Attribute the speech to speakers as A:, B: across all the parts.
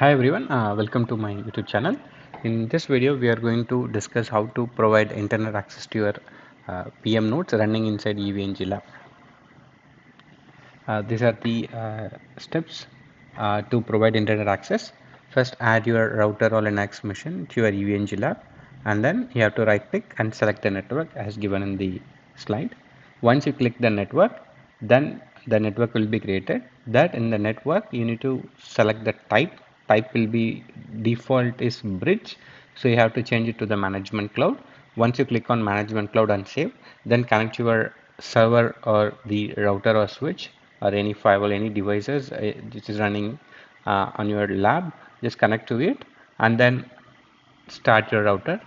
A: Hi everyone, uh, welcome to my YouTube channel. In this video, we are going to discuss how to provide internet access to your uh, PM nodes running inside EVE-NG lab. Uh, these are the uh, steps uh, to provide internet access. First, add your router or Linux machine to your EVE-NG lab, and then you have to right click and select the network as given in the slide. Once you click the network, then the network will be created. That in the network, you need to select the type type will be default is bridge. So you have to change it to the management cloud. Once you click on management cloud and save then connect your server or the router or switch or any firewall any devices uh, which is running uh, on your lab. Just connect to it and then start your router.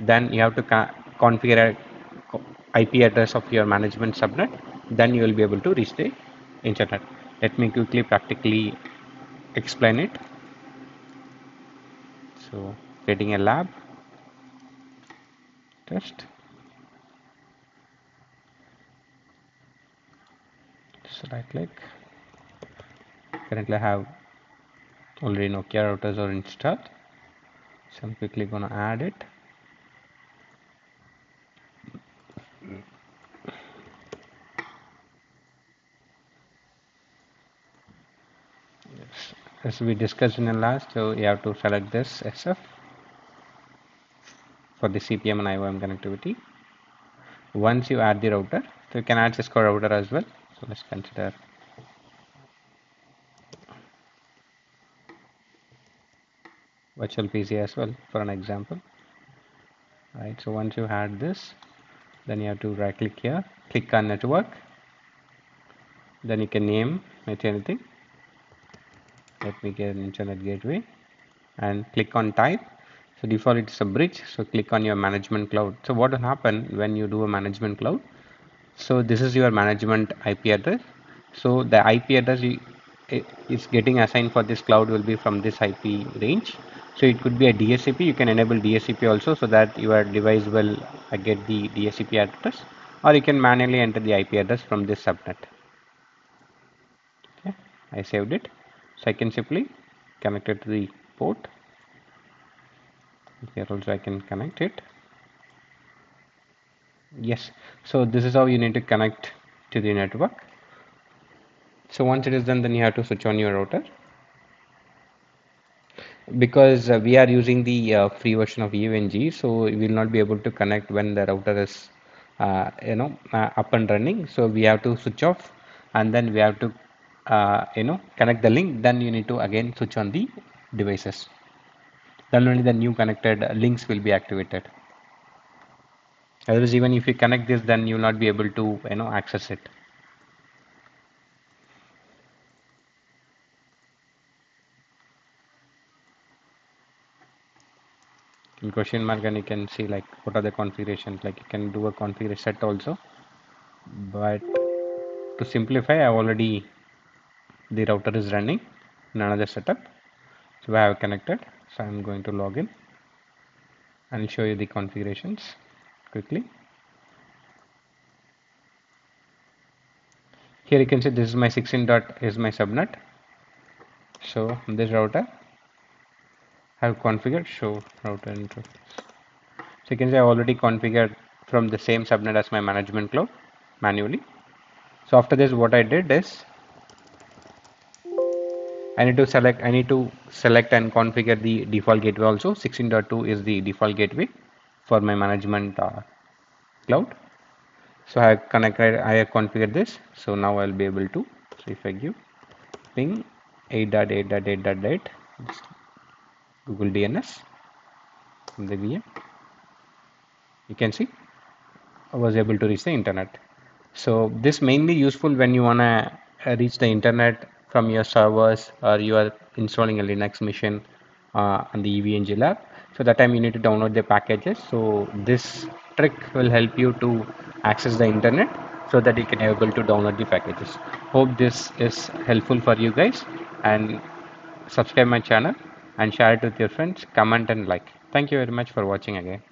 A: Then you have to configure IP address of your management subnet. Then you will be able to reach the internet. Let me quickly practically explain it so getting a lab test. So right click. Currently I have already Nokia routers are installed. So I'm quickly gonna add it as we discussed in the last so you have to select this SF for the CPM and IOM connectivity. Once you add the router so you can add Cisco router as well. So let's consider virtual PC as well for an example. Right so once you add this then you have to right click here click on network. Then you can name it anything let me get an internet gateway and click on type. So default it's a bridge. So click on your management cloud. So what will happen when you do a management cloud? So this is your management IP address. So the IP address is getting assigned for this cloud will be from this IP range. So it could be a DHCP you can enable DHCP also so that your device will uh, get the DHCP address or you can manually enter the IP address from this subnet. Okay I saved it so I can simply connect it to the port. Here also I can connect it. Yes so this is how you need to connect to the network. So once it is done then you have to switch on your router. Because uh, we are using the uh, free version of EVE-NG so we will not be able to connect when the router is uh, you know uh, up and running. So we have to switch off and then we have to uh, you know connect the link then you need to again switch on the devices. Then only the new connected links will be activated. Otherwise even if you connect this then you will not be able to you know access it. In question mark and you can see like what are the configurations. Like you can do a configure set also. But to simplify I've already the router is running in another setup. So I have connected. So I'm going to log in and show you the configurations quickly. Here you can see this is my 16 dot is my subnet. So this router I have configured show router interface. So you can see I already configured from the same subnet as my management cloud manually. So after this what I did is I need to select I need to select and configure the default gateway also. 16.2 is the default gateway for my management uh, cloud. So I have connected I have configured this. So now I'll be able to so if I give ping 8.8.8.8 Google DNS from the VM you can see I was able to reach the internet. So this mainly useful when you want to reach the internet from your servers or you are installing a Linux machine uh, on the EVE-NG lab. So that time you need to download the packages. So this trick will help you to access the internet so that you can able to download the packages. Hope this is helpful for you guys and subscribe my channel and share it with your friends, comment and like. Thank you very much for watching again.